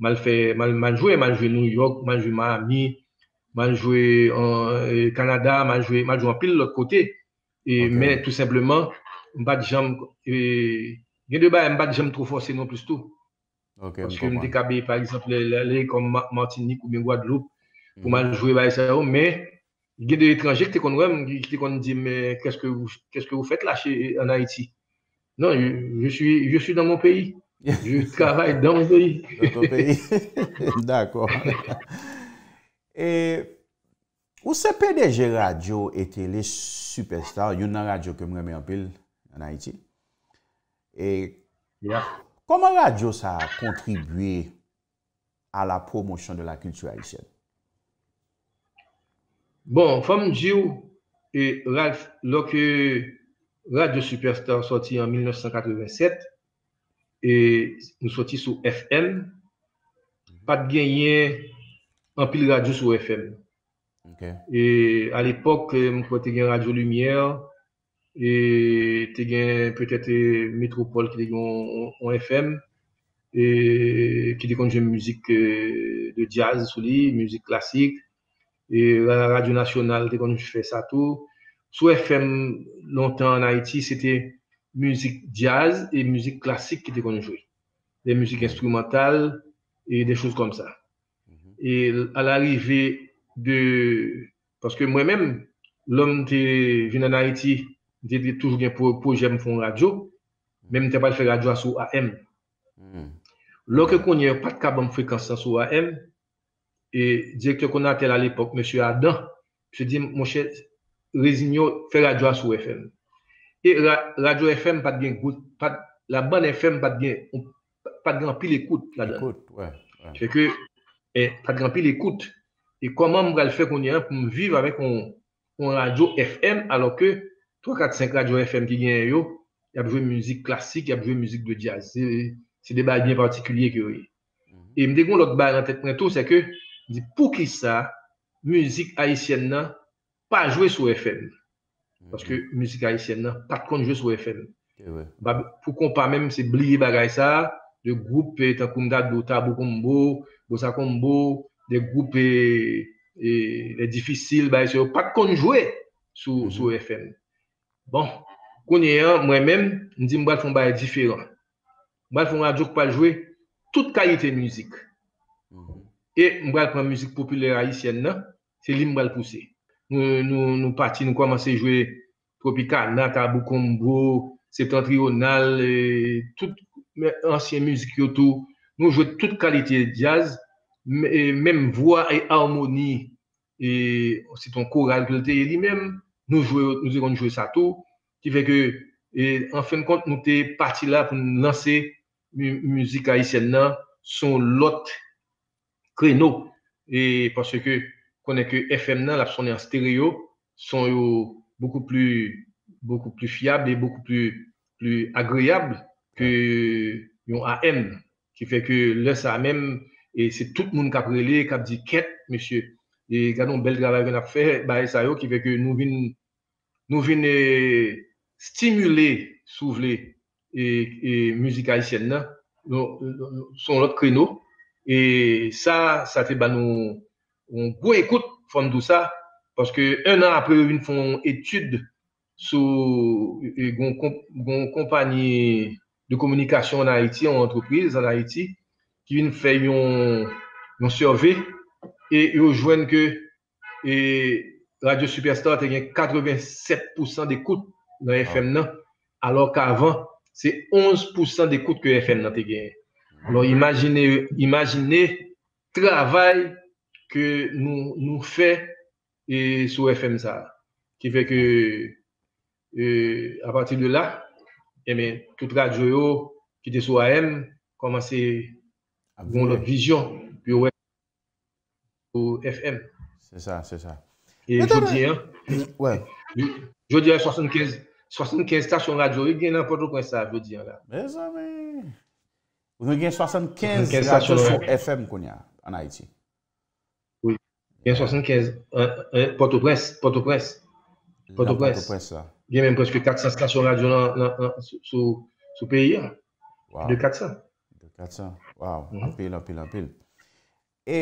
mal fè, mal mal jouè New York, mal jouè Miami, man jwe en Kanada, man jwe en pil lòt kote, men tout simplement, mbat jam, gen de ba mbat jam tro fòse non plus tout. Paske m dekabe, par exemple, lè kom Martinique ou Guadeloupe, pou man jwe ba esa Il y a des étrangers qui te dit Mais qu'est-ce que vous, qu'est-ce que vous faites là chez, en Haïti Non, je, je, suis, je suis dans mon pays. Je <laughs> travaille dans mon pays. dans ton pays. <laughs> D'accord. <laughs> Et. Ou se PDG radyo e tele superstar, yon nan radyo ke mreme anpil an Haiti. E, yeah. koman radyo sa kontribuye a la promosyon de la kultu Haitienne? Bon, fom diyo, e, lò ke Radio Superstar soti an 1987, e nou soti sou FM, pat genyen pile radio sur FM. Et à l'époque, je te gen Radio Lumière. Et tu peut-être Métropole qui était en FM et qui une musique euh, de jazz sur musique classique et la radio nationale était quand je fais ça tout. Sur FM, longtemps en Haïti, c'était musique jazz et musique classique qui était qu'on jouait. Des musiques instrumentales et des choses comme ça. Et à l'arrivée de... Parce que moi-même, l'homme qui venu en Haïti, j'ai toujours bien pour projet me faire radio, même t'as pas fait radio sur AM. Lorsque qu'on y a pas de câble fréquence sur AM, et directeur qu'on a tel à l'époque, monsieur Adam, je dis, mon cher, Résigno fait radio sur FM. Et radio FM, pas de bien, pas, la bonne FM, pas de bien, pas de grand pile écoute là-dedans. Ouais, ouais. Fait que et pas grand pile écoute. Et comment je vais le faire qu'on y a pour vivre avec un, radio FM alors que 3, 4, 5 radios FM qui gagnent, il y a besoin de musique classique, il y a besoin de musique de jazz. C'est des bails bien particuliers que oui. Et me dégon l'autre bail en tête c'est que pour qui ça, musique haïtienne n'a pas joué sur FM. Parce que musique haïtienne n'a pas de jouer sur FM. Bah, pour qu'on pas même c'est oublier bagay ça, de groupe tant comme d'Adota, Bokombo, Bosa Combo, des groupes et, et, difficiles, pas de qu'on jouer sur, mm sur FM. Bon, qu'on y moi-même, je dis que je vais différent. Mwen fon radyo kwa jwe tout kalite müzik. E mwen pran müzik popüler haisyen nan, se li mwen pwose. Nou pati nou komanse jwe Tropikal, Natabou, Kombo, Septentrional, tout ansyen müzik yo tou. Nou jwe tout kalite jazz, menm vwa e harmoni, e se ton koral kwelte li menm, nou jwe jwe sa tou, ki feke, en fin kont nou te pati la pou nou lanse müzik haisyen nan, son lot kreno, e parce ke konen ke FM la sonen en stereo, son yo beaucoup plus, beaucoup plus fiable et beaucoup plus, plus agréable que yon AM, qui fait que là, ça même, et c'est tout le monde qui a brûlé, qui a dit quête, monsieur. Et regardons bel travail qu'on a fait, bah, ça qui fait que nous venons, nous venons stimuler, souffler, et, et musique haïtienne, son autre créneau. Et ça, ça fait, bah, nous, on écoute, from tout ça, parce que un an après, ils font étude sur une compagnie de communication en Haïti, en entreprise en Haïti, qui vient faire un survey et ils rejoignent que et Radio Superstar a 87% d'écoute dans FM, alors qu'avant, c'est 11% d'écoute que FM a gagné. Alors imaginez, imaginez le travail que nous, nous fait et sur FM ça. Qui fait que euh, à partir de là, eh bien, toute radio qui était sur AM commence à avoir notre vision puis ouais, au FM. C'est ça, c'est ça. Et je dis, hein, ouais. je dis 75, 75 stations radio, il y a n'importe quoi ça, je dis là. Mais amis, Ou nou gen 75 radyo sou FM kon ya an Haiti. Oui, gen 75. Euh, euh, Port-au-Prince, Port-au-Prince. Port-au-Prince. Gen men preske 400 stasyon radyo sou peyi ya. De 400. De 400, waw, mhm. anpil, anpil, anpil. E,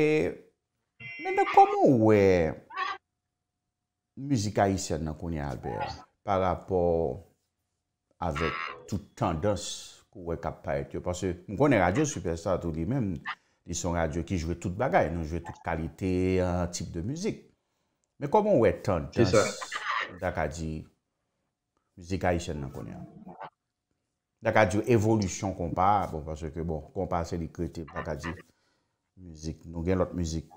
men de koman wè müzik Haitien nan kon ya Albert par rapport avèk tout tendans ou wè kap paret yo. Pase m konen radyo Superstar tou li men, li son radyo ki jwè tout bagay, nou jwè tout kalite, uh, tip de müzik. Men komon wè ton, jans, dak a di, müzik a isen nan konen an. Dak a di evolusyon kompa, bon, pase ke bon, kompa se li krete, dak a di, müzik, nou gen lot müzik.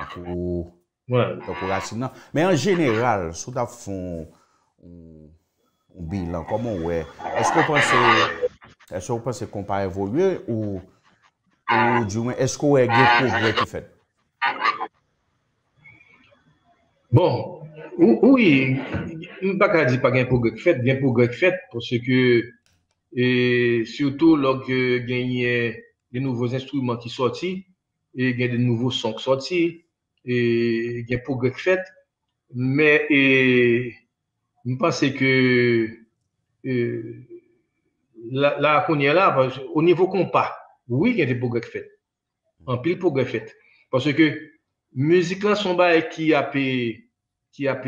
Akou, akou rasi nan. Men an general, sou da fon, ou bilan, komon wè, esko panse... vous pensez qu'on peut évoluer ou ou di mwen esko ou e gen progre ki fet? Bon, oui, mbak a di pa gen progre ki fet, gen progre ki fet, pwese ke, surtout log genye gen nouvo instrument ki sorti, gen de nouvo son ki sorti, gen progre ki fet, men, mpense ke, e, la akonye la, o nivou kompa, Oui, il y a des progrès faits. En pile progrès faits. Parce que musique là, bail qui a qui a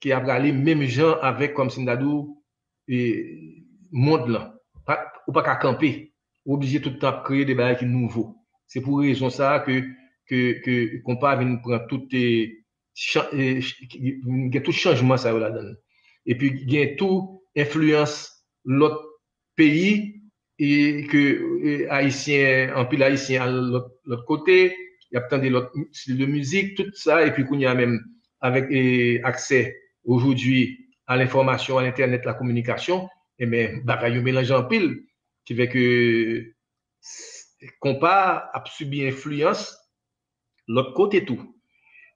qui a aller même gens avec comme Sindadou et monde là. Ou pas qu'à camper. Obligé tout le temps de créer des bails qui nouveaux. C'est pour raison ça que que que qu'on pas venir prendre tout changement ça là-dedans. Et puis il y a tout influence l'autre pays et que haïtien, en pile haïtien à l'autre côté, il y a plein de l'autre de musique, tout ça, et puis qu'on y a même avec accès aujourd'hui à l'information, à l'internet, la communication, et bien, il mélange en pile, qui fait que compas a subi influence l'autre côté tout.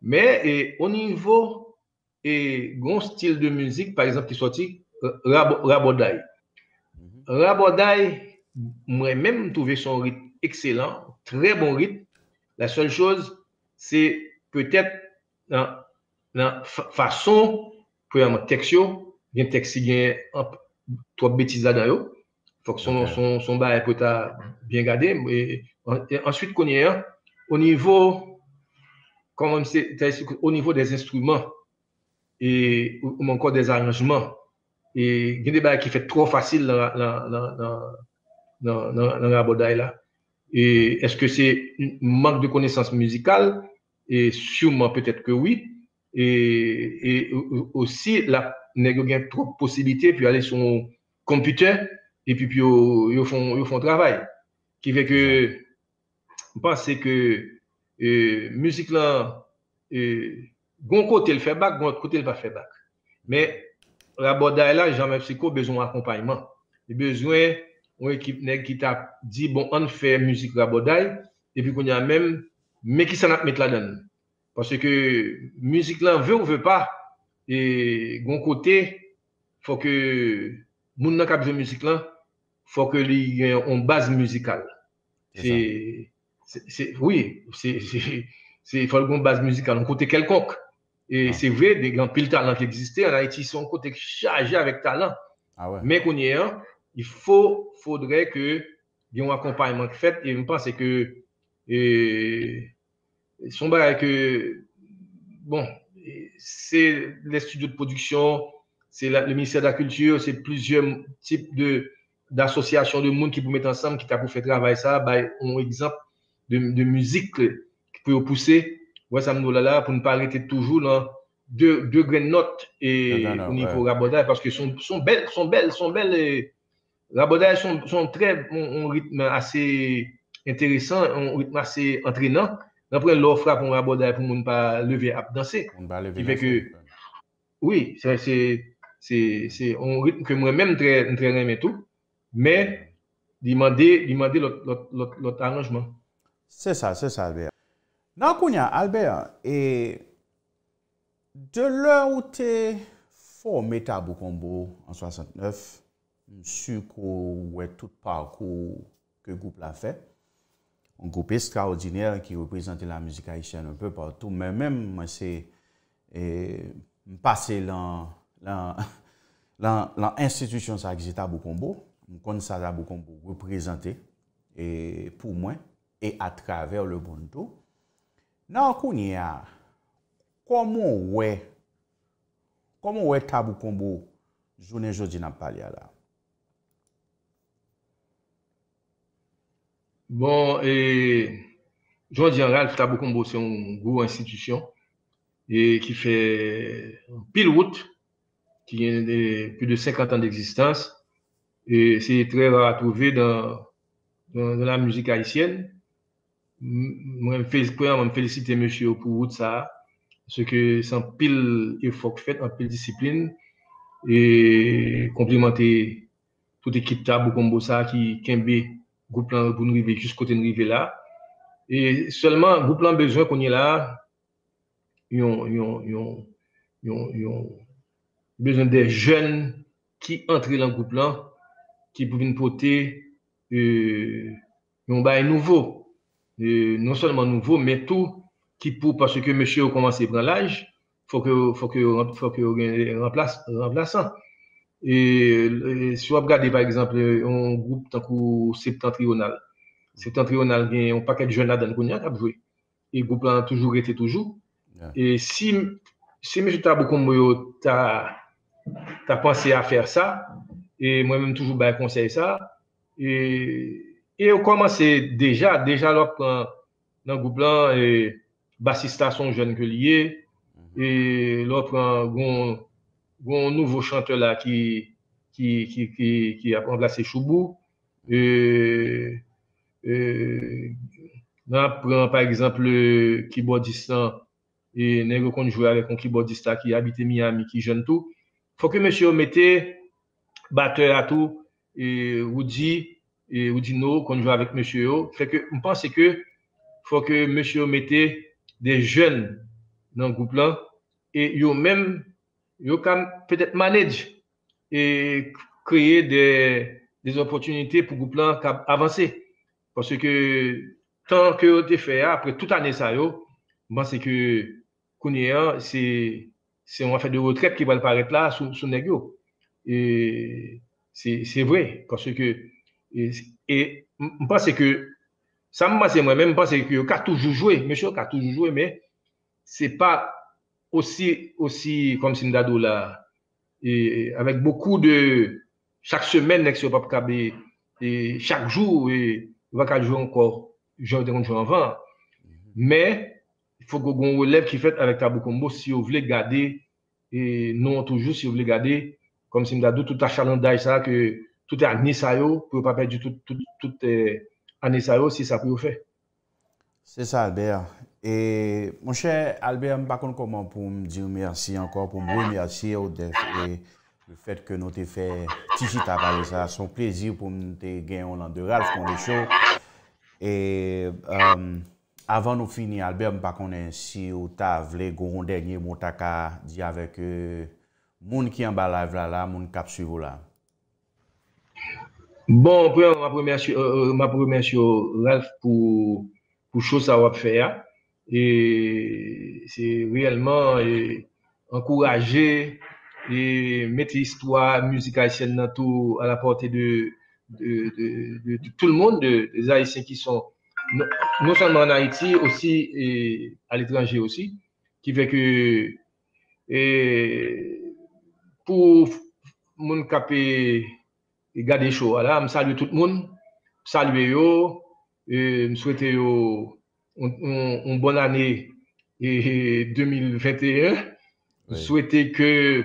Mais au niveau et bon style de musique, par exemple, qui sorti euh. Rabodaï, moi-même, trouvé son rythme excellent, très bon rythme. La seule chose, c'est peut-être la, façon, pour un texte, il y a un texte qui a trois bêtises là-dedans. Il faut que son, son, son bail peut être bien gardé. Et, ensuite, qu'on y au niveau, comme au niveau des instruments et ou encore des arrangements, et il y a des bails qui fait trop facile dans dans, dans, dans là. Et est-ce que c'est un manque de connaissances musicales? Et sûrement peut-être que oui. Et aussi, la, il y a trop de possibilités, puis aller sur mon computer, et puis, puis ils font, ils font travail. Qui fait que, je pense que euh, musique là, euh, bon côté le fait la jamais psycho besoin d'accompagnement. Il besoin une équipe qui t'a dit bon on fait musique la bordaille et puis qu'on y a même mais qui s'en a mettre là-dedans. Parce que musique là veut ou veut pas et bon côté faut que moun nan kap musique là faut que ait une base musicale. C'est oui, c'est il faut une base musicale, un côté quelconque. Et ah. c'est vrai, des grands pile talents qui existaient en Haïti sont côté chargé avec talent. Ah Mais qu'on y ait un, il faut, faudrait que y ait un accompagnement fait. Et je pense que et, son que bon, c'est les studios de production, c'est le ministère de la Culture, c'est plusieurs types de d'associations de monde qui vous mettre ensemble, qui t'a pour faire travailler ça, bah, un exemple de, de musique qui peut pousser ouais, pour ne pas arrêter toujours dans deux, deux grandes notes et au niveau rabodage parce que sont, sont belles, sont belles, sont belles. Et, rabodage sont, sont très, un rythme assez intéressant, un rythme assez entraînant. Après, l'offre frappe rabodage pour ne pas lever à danser. On. Qui fait que, oui, c'est, c'est, c'est un rythme que moi-même très, très aimé tout, mais demander, demander l'autre arrangement. C'est ça, c'est ça. Nan kounya, Albert, e de lè ou te formé tabou kombo an 69, msou kou wè tout parkou ke goup la fè, un goup estraordinèr ki reprezentè la müzik haïtien un peu partou, mè mèm mwen se mpase lan <laughs> institisyon sa ki se tabou kombo, mwen kon sa tabou kombo reprezentè, e, pou mwen, e a traver le bonto, Nan kouni a, komon wè, komon wè tabou kombo jounen jodi nan pali ya la? Bon, e... Jodi an ral, tabou kombo se yon gwo institisyon e ki fe pil wout ki gen de pi de 50 an d'eksistans e se yon tre ra a touve dan la mouzik haisyen Mwen mwen felicite monsye pou wout sa, se ke san pil efok fet, an pil disiplin, e komplimante tout ekip tab ou kombo sa ki kenbe goup lan pou nou rive, jous kote nou rive la. E selman, goup lan bezwen konye la, yon, yon, yon, yon, yon, bezwen de jen ki entre lan goup lan, ki pou vin pote, yon baye nouvo. Non seulement nouveau, mais tout qui pour, parce que monsieur a commencé à prendre l'âge, faut que, faut que, faut que remplace, remplaçant. Et, si vous regardez par exemple un groupe tant que septentrional, septentrional, il y a un paquet de jeunes là dans le qui a joué. Et le groupe a toujours été toujours. Et si, si M. Tabou t'as as pensé à faire ça, et moi-même toujours ben, conseil ça, et et on commence déjà, déjà là, dans le groupe là, et bassista sont jeunes que liés, et là, on un nouveau chanteur là qui, qui, qui, qui, qui a remplacé Choubou. Et, et on prend par exemple le keyboardista et Nego qu'on joue avec un keyboardista qui habite Miami, qui jeune tout. Faut que monsieur mette batteur à tout et et Oudino, qu'on joue avec monsieur yo, fait que, on pense que, faut que monsieur mette des jeunes dans le groupe là, et yo même, yo peut-être manage et créer des, des opportunités pour le groupe là avancer. Parce que, tant que tu fait après toute année ça yo, je pense que, c'est, c'est un fait de retraite qui va apparaître là sous, sous Et c'est, c'est vrai, parce que, et, je pense que ça me passe moi-même, je pense que a toujours joué, monsieur a toujours joué, mais c'est pas aussi, aussi comme Sindado là, et avec beaucoup de, chaque semaine, et chaque jour, et, il va jouer encore, jouer avant. Mais, il faut qu'on relève qui fait avec Tabou Combo si vous voulez garder, et non toujours si vous voulez garder, comme si dit, tout achalandage ça, que tout toute année ça pour pas perdre du tout tout, tout, euh, année ça si ça peut faire. C'est ça Albert. Et mon cher Albert, je ne sais pas comment pour me dire merci encore, pour me remercier au def et le fait que nous t'ai fait Tichita parler ça. Son plaisir pour nous gagner un an de Ralph qu'on le show. Et euh, avant nous finir, Albert, je ne sais pas si ou ta vle goun dernier mot ta ka di avec euh, moun qui en bas live là, là moun cap suivre là. Bon, première euh, ma première Ralph pour pour chose va faire et c'est réellement encourager et mettre l'histoire musicale à la portée de, de, de, tout le monde, des Haïtiens qui sont non, seulement en Haïti, aussi et à l'étranger aussi, qui fait que et pour mon capé garder chaud, là, je salue tout le monde, saluer yo, et je souhaite yo une bonne année et <laughs> 2021. Oui. Souhaiter que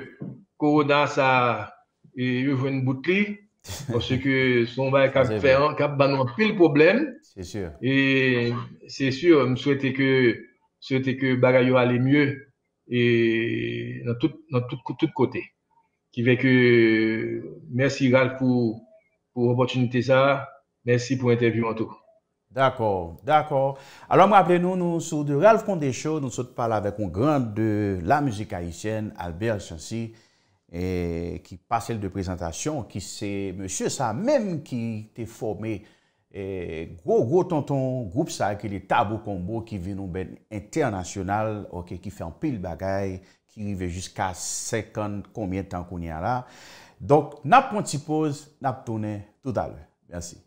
Corona ça et une bouteille <laughs> parce que son va fait un cap un pile problème. C'est sûr. Et c'est sûr, je souhaiter que souhaiter que aller mieux et dans tout dans tout tout côté. Ki ve ke, mersi Ralph pou, pou opotunite sa, mersi pou interview an tou. D'akor, d'akor. Alors, m'aple nou nou sou de Ralph Condéchaux, nou sou te pale avek ou grand de la müzik haïtienne, Albert Chancy, et, ki pase l de prezentasyon, ki se monsye sa menm ki te formé et, gro gro tonton group sa ki li Tabou Kombo ki vi nou ben internasyonal, ok, ki fe an pil bagay, ki rive jiska 50 konbyen tan kon ya la. Donk, nap pon ti pose, nap tonen tout alè. Mersi.